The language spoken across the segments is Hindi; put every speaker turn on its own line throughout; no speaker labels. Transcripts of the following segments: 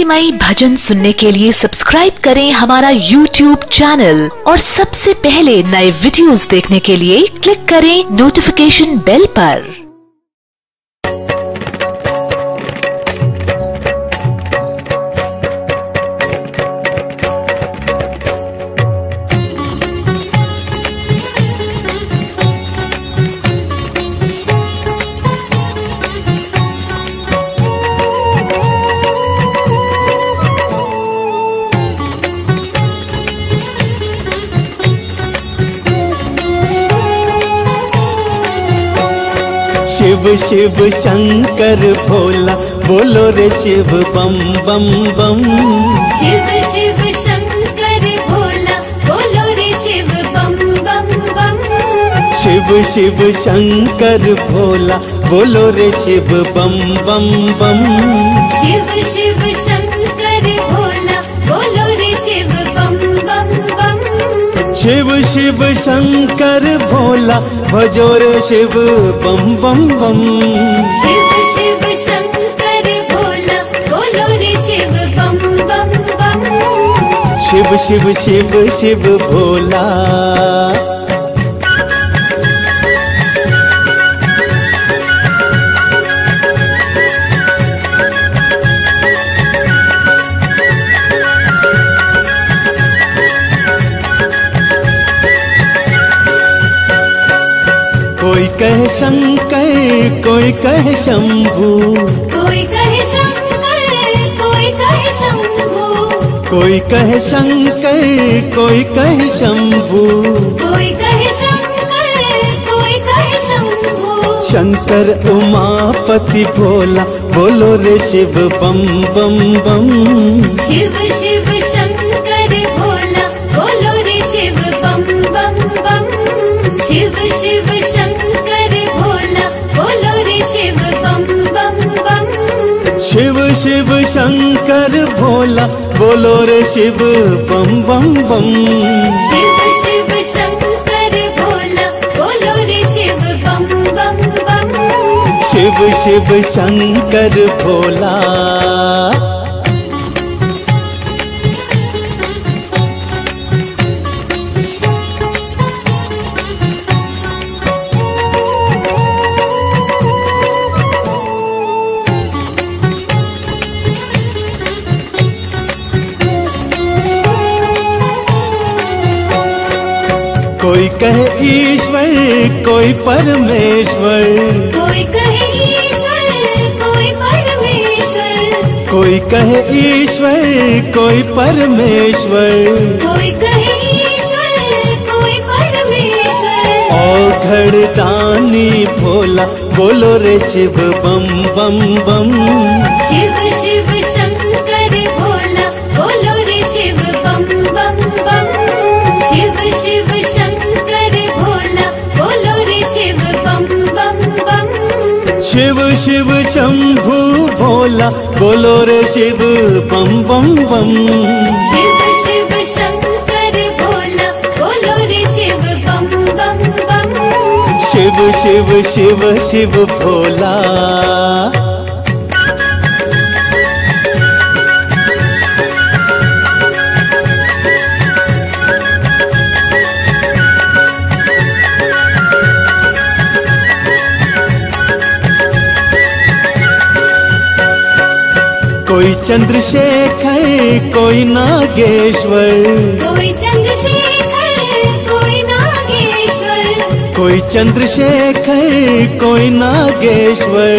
भक्तिमयी भजन सुनने के लिए सब्सक्राइब करें हमारा यूट्यूब चैनल और सबसे पहले नए वीडियोस देखने के लिए क्लिक करें नोटिफिकेशन बेल पर।
शिव शिव शंकर भोला बोलो रे शिव बम बम बम।
शिव शिव शंकर भोला बोलो रे शिव बम बम बम।
शिव शिव शंकर भोला बोलो रे शिव बम बम बम।
शिव शिव शंकर शिव
शिव शंकर भोला भजोर रे शिव बम बम बम।
शिव शिव शंकर भोला बोलो रे शिव बम बम बम।
शिव शिव शिव शिव भोला। शंभू।
कोई कहे शंकर कोई कहे शंभू।
कोई कहे शंकर कोई कहे शंभू।
कोई कहे शंकर कोई कहे शंभू।
शंकर उमापति भोला बोलो रे शिव बम बम बम।
शिव शिव शंकर भोला बोलो रे शिव बम बम बम। शिव शिव शंकर शिव
शंकर भोला बोलो रे शिव बम बम बम।
शिव शिव शंकर भोला बोलो रे शिव बम बम बम।
शिव शिव शंकर भोला। कोई कहे ईश्वर कोई परमेश्वर।
कोई कहे ईश्वर कोई परमेश्वर।
कोई कहे ईश्वर कोई परमेश्वर।
कोई कहे ईश्वर कोई परमेश्वर।
और घड़दानी भोला बोलो रे शिव बम बम बम।
शिव शिव शंकर भोला बोलो रे शिव बम बम बम। शिव शिव शंकर शिव
शिव शंभु भोला बोलो रे शिव बम बम बम।
शिव शिव शंकर भोला बोलो रे शिव बम बम बम।
शिव शिव शिव शिव भोला। चंद्रशेखर कोई नागेश्वर।
कोई चंद्रशेखर कोई नागेश्वर।
कोई चंद्रशेखर कोई नागेश्वर।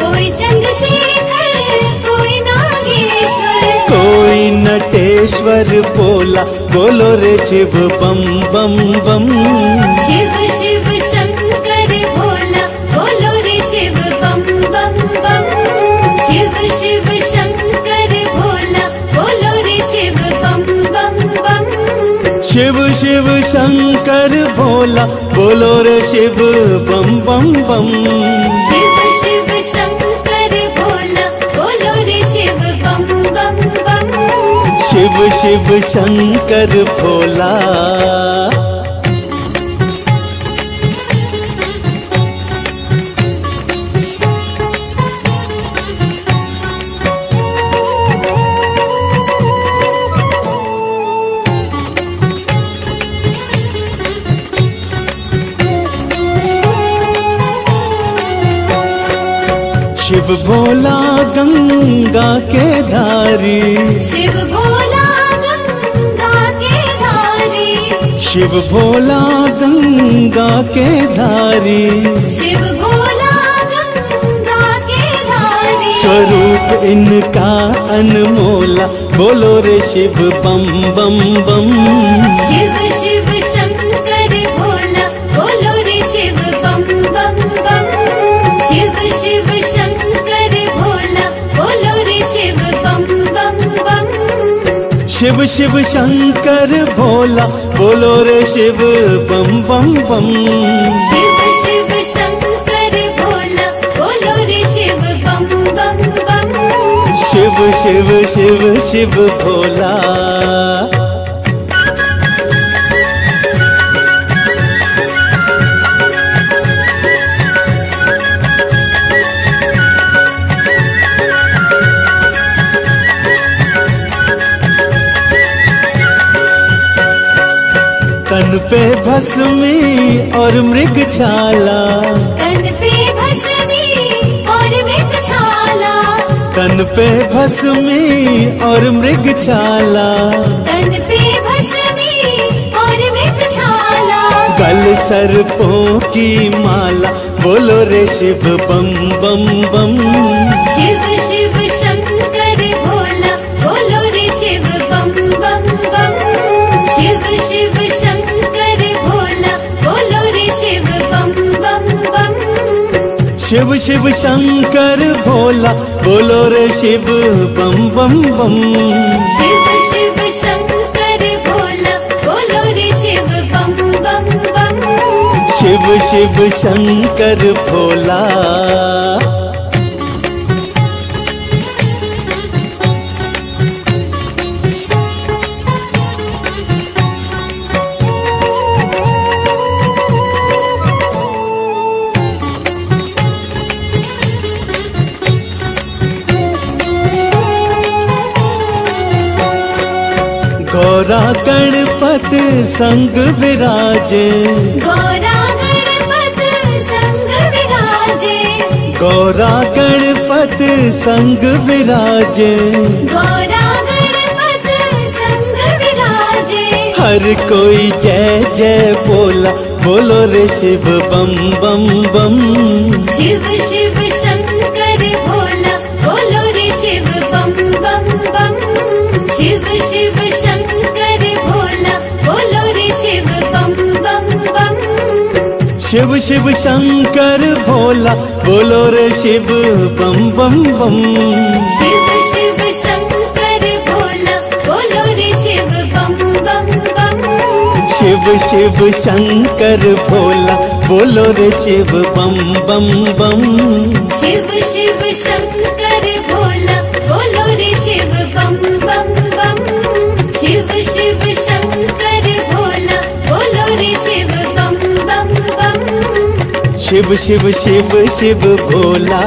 कोई चंद्रशेखर कोई नागेश्वर।
कोई नटेश्वर बोला बोलो रे शिव बम बम बम।
शिव शिव शंकर भोला बोलो रे शिव बम बम बम। शिव शिव शिव
शिव शंकर भोला बोलो रे शिव बम बम बम।
शिव शिव शंकर भोला बोलो रे शिव बम बम बम।
शिव शिव शंकर भोला। शिव भोला गंगा के धारी।
शिव भोला गंगा के धारी।
शिव भोला गंगा के धारी।
शिव भोला गंगा के धारी।
स्वरूप इनका अनमोला। बोलो रे शिव बम बम बम।
शिव शिव शिव शंकर भोला बोलो रे शिव बम बम बम।
शिव शिव शंकर भोला बोलो रे शिव बम बम बम।
शिव शिव शिव
शिव भोला। तन पे भस्मी और मृग छाला।
तन पे भस्मी और मृग छाला।
तन पे भस्मी और मृग छाला।
तन पे भस्मी और मृग छाला।
गल सर्पों की माला बोलो रे शिव बम बम बम।
शिव शिव शंकर भोला बोलो रे शिव बम बम बम। शिव शिव शंकर शिव
शिव शंकर भोला बोलो रे शिव बम बम बम।
शिव शिव शंकर भोला बोलो रे शिव बम बम बम।
शिव शिव शंकर भोला। गणपत संग विराजे।
गौरा गणपत संग विराजे।
गौरा गणपत संग विराजे।
गौरा गणपत संग विराजे।
हर कोई जय जय बोला बोलो रे शिव बम बम बम।
शिव शिव शंकर भोला बोलो रे शिव बम बम बम। शिव शिव शंकर शिव
शिव शंकर भोला बोलो रे शिव बम बम बम।
शिव शिव शंकर भोला बोलो रे शिव बम बम बम।
शिव शिव शंकर भोला बोलो रे शिव बम बम बम।
शिव शिव शंकर भोला बोलो रे शिव बम बम बम। शिव शिव शंकर शिव
शिव शिव शिव भोला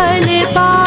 फल पा